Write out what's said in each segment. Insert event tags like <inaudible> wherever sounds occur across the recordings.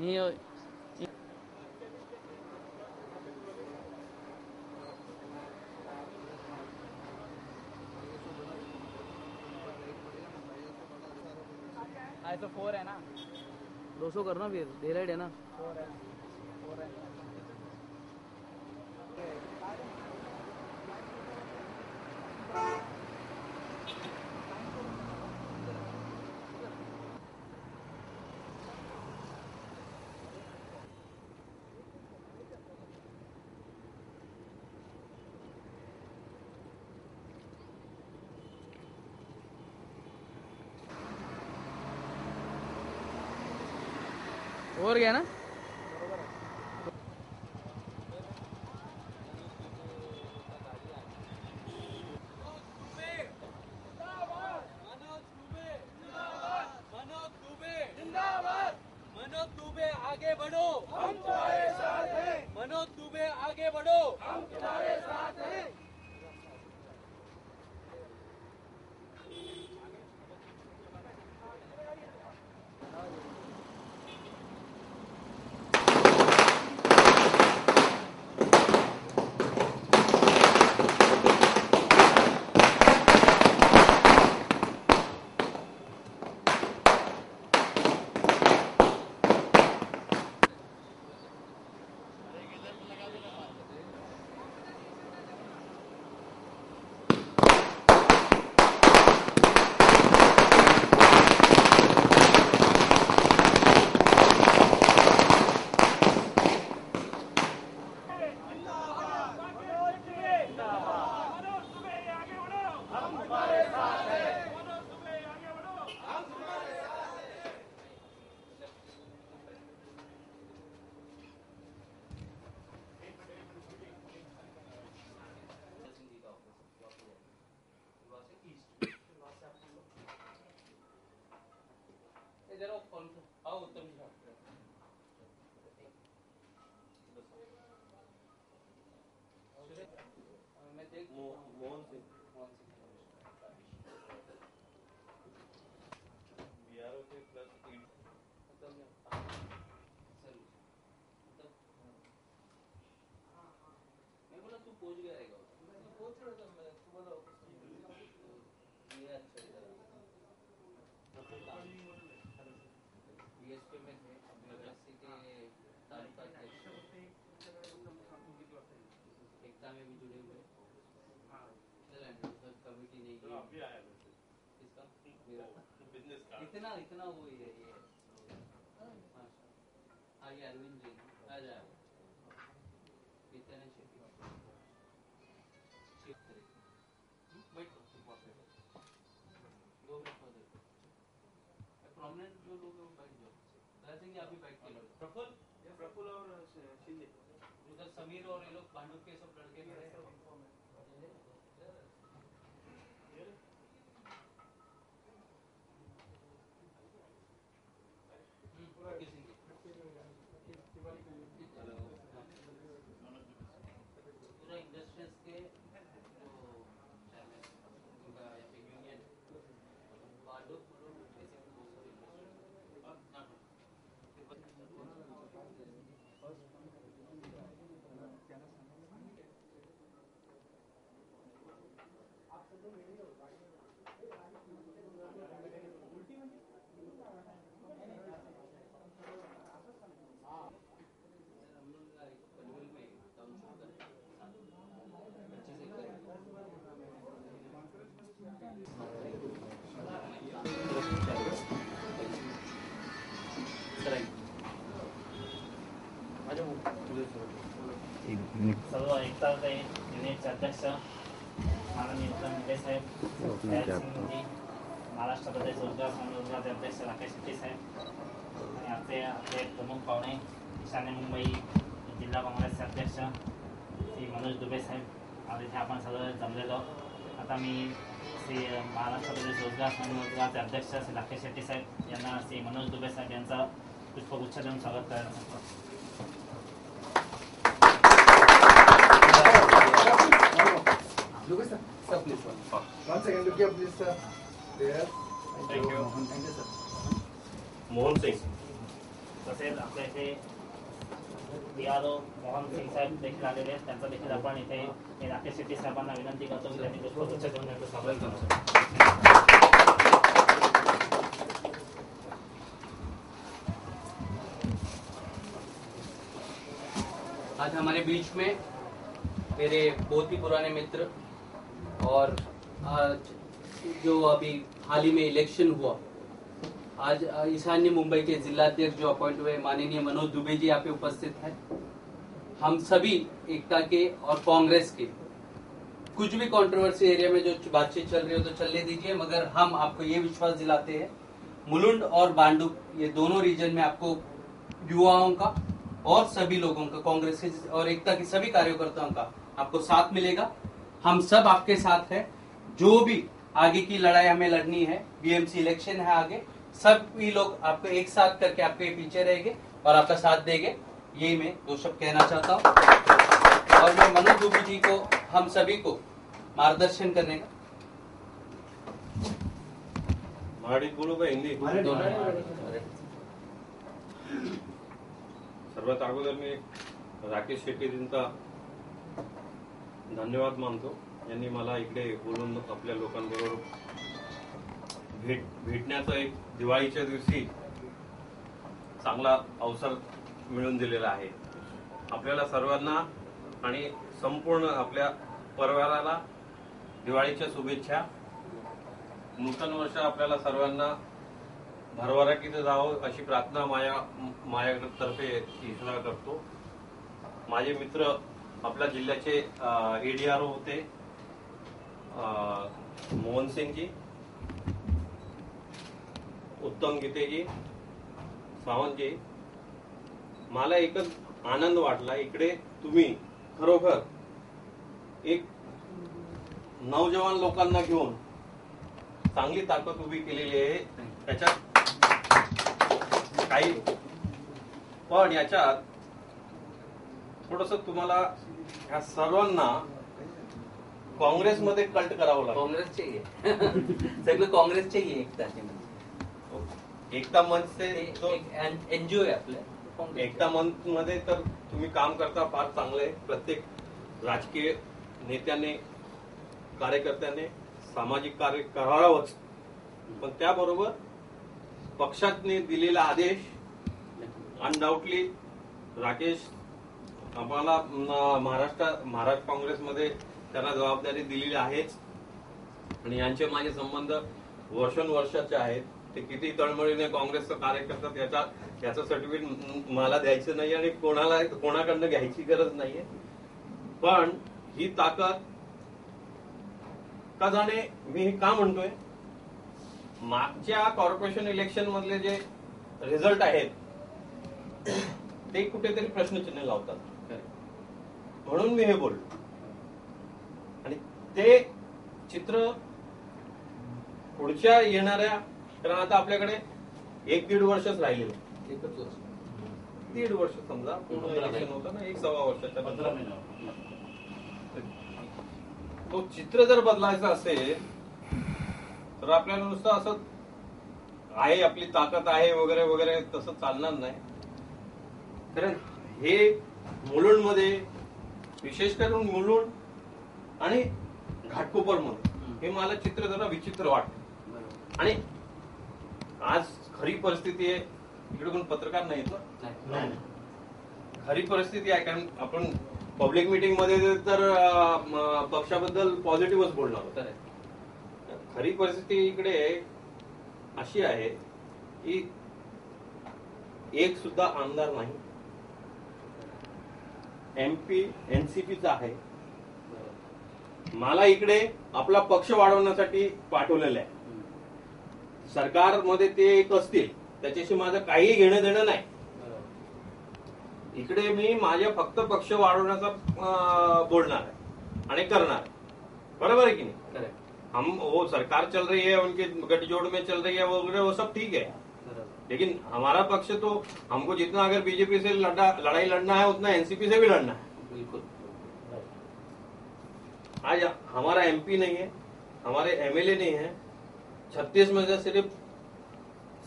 ही- तो फोर है ना। दो सौ करना फिर डे लाइट है ना। फोर है। और गया ना मनोज दुबे आगे बढ़ो हम तुम्हारे साथ हैं मनोज दुबे आगे बढ़ो हम तुम्हारे साथ हैं मोहन सिंह बीआरओ के प्लस मैं बोला तू पहुंच गया रहेगा पहुंच रहा था मैं सुबह ये अच्छा बीएसपी में थे यूनिवर्सिटी के तालुका अध्यक्ष। एकता में भी जुड़े हुए कमेटी नहीं की अभी आया इसका मेरा। बिज़नेस कार्ड इतना इतना वो ही है ये। हाँ हाँ। ये अरविंद जी आ जाए सिंह जी आप भी बैठ के लो प्रफुल प्रफुल और शिंदे. उधर समीर और ये लोग पांडु के सब लड़के पूरा इंडस्ट्रीज के जो chairman, उनका यूनियन पांडु पुलो बेसिकली वो सब इंडस्ट्री और ना हम लोग का एक पनवेल में टाउनशिप कर अच्छे से करें सर्व एकता युनिटचे अध्यक्ष माननीय उत्तम मुंडे साहेब महाराष्ट्र प्रदेश रोजगार संघ अध्यक्ष राकेश शेट्टी साहेब. आणि आमचे आपले प्रमुख पाहुणे ईशान्य मुंबई जिल्हा काँग्रेसचे अध्यक्ष श्री मनोज दुबे साहेब. आज इथे आपण सगळं जमलेलो आता मी श्री महाराष्ट्र प्रदेश रोजगार संघ अध्यक्ष श्री राकेश शेट्टी साहेब यांना श्री मनोज दुबे साहेब यांचं पुष्पगुच्छ देऊन स्वागत करायला सांगतो Lucas, sir. Sir, please, sir. One second, look here, please, sir. There. Thank you. Thank you, sir. Mohan Singh तसेच आपल्या इथे यादव मोहन सिंग साहेब देखील आलेले आहेत त्यांचा देखील आपण इथे हे राकेश शेट्टी साहेबांना विनंती करतो की त्यांनी पुष्पगुच्छ देऊन त्यांचं स्वागत करावं आज हमारे बीच में मेरे बहुत ही पुराने मित्र और आज जो अभी हाल ही में इलेक्शन हुआ, आज ईशान्य मुंबई के जिलाध्यक्ष जो अपॉइंट हुए माननीय मनोज दुबे जी यहाँ पे उपस्थित है। हम सभी एकता के और कांग्रेस के, कुछ भी कंट्रोवर्सी एरिया में जो बातचीत चल रही हो तो चलने दीजिए, मगर हम आपको ये विश्वास दिलाते हैं, मुलुंड और बांडू, ये दोनों रीजन में आपको युवाओं का और सभी लोगों का, कांग्रेस के और एकता के सभी कार्यकर्ताओं का आपको साथ मिलेगा। हम सब आपके साथ है। जो भी आगे की लड़ाई हमें लड़नी है बीएमसी इलेक्शन है आगे सभी लोग आपको एक साथ करके आपके पीछे रहेंगे और आपका साथ देंगे। यही मैं दो शब्द कहना चाहता हूँ। और मैं मनोज दुबे जी को हम सभी को मार्गदर्शन करने का मराठीत बोलू का हिंदी। दोनों सर्वात अगोदर मी राकेश शेट्टीजींचा धन्यवाद मानतो. यांनी मला इकडे बोलून आपल्या लोकांबरोबर भेट भेटण्याचा एक दिवाळीच्या दिवशी चांगला अवसर मिळून दिलेला आहे. आपल्याला सर्वांना आणि संपूर्ण आपल्या परिवाराला दिवाळीच्या शुभेच्छा. नूतन वर्ष आपल्याला सर्वांना भरभराटीचं जावं अशी प्रार्थना माया माझ्यातर्फे ईश्वरा करतो. माझे मित्र आपल्या जिल्ह्याचे एडीआर होते मोहन सिंगजी उत्तम गीतेजी सावंतजी. मला एकच आनंद वाटला इकडे तुम्ही खरोखर एक नौजवान लोकांना घेऊन चांगली ताकद उभी केलेली आहे. त्याच्यात काही पण याच्यात थोडस तुम्हाला ह्या सर्वांना काँग्रेसमध्ये कल्ट करावं लागेल. कांग्रेस चाहिए <laughs> सगळे काँग्रेस चाहिए एकता एकता मंचचे जो एनजीओ आहे आपलं. एकता मंच मध्ये तर तुम्ही काम करता फार चांगलं आहे. प्रत्येक राजकीय नेत्याने कार्यकर्त्याने सामाजिक कार्य करावंच. पण त्याबरोबर पक्षाने दिलेला आदेश अनडाऊटली राकेश आम्हाला महाराष्ट्र महाराष्ट्र काँग्रेसमध्ये त्यांना जबाबदारी दिलेली आहेच. आणि यांचे माझे संबंध वर्षानुवर्षाचे आहेत. ते किती तळमळीने काँग्रेसचं कार्य करतात याचा याचं सर्टिफिकेट मला द्यायचं नाही आणि कोणाला कोणाकडनं घ्यायची गरज नाहीये. पण ही ताकद का जाणे मी हे का म्हणतोय? मागच्या कॉर्पोरेशन इलेक्शन मधले जे रिझल्ट आहेत ते कुठेतरी प्रश्नचिन्ह लावतात. म्हणून मी हे बोललो. आणि ते चित्र पुढच्या येणाऱ्या कारण आता आपल्याकडे एक दीड वर्षच राहिलेलं. एकच वर्ष. दीड वर्ष समजा पूर्ण इलेक्शन होतं ना एक सव्वा वर्षाच्या पंधरा तो चित्र जर बदलायचं असेल तर आपल्याला नुसतं असं आहे आपली ताकद आहे वगैरे वगैरे तसं चालणार नाही. कारण हे मुलुंडमध्ये विशेष करून मुलुंड आणि घाटकोपरमध्ये हे मला चित्र जरा विचित्र वाटतं. आणि आज खरी परिस्थिती आहे इकडे कोण पत्रकार नाहीत ना नाही. खरी परिस्थिती आहे कारण आपण पब्लिक मीटिंगमध्ये तर पक्षाबद्दल पॉझिटिव्हच बोलणार होतो. खरी परिस्थिती इकडे अशी आहे की एक सुद्धा आमदार नाही एमपी एनसीपीचा आहे. मला इकडे आपला पक्ष वाढवण्यासाठी पाठवलेलं आहे. सरकारमध्ये ते एक असतील त्याच्याशी माझं काही घेणं देणं नाही. इकडे मी माझ्या फक्त पक्ष वाढवण्याचा बोलणार आहे आणि करणार आहे. बरोबर है कि नहीं आहे. हम वो सरकार चल रही है उनके गठजोड़ में चल रही है वगैरह वो सब ठीक है. लेकिन हमारा पक्ष तो हमको जितना अगर बीजेपी से लड़ा लड़ाई लड़ना है उतना एनसीपी से भी लड़ना है। बिल्कुल। आज हमारा एमपी नहीं है हमारे एमएलए नहीं है छत्तीस में से सिर्फ़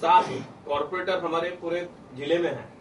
सात कॉरपोरेटर हमारे पूरे ज़िले में हैं।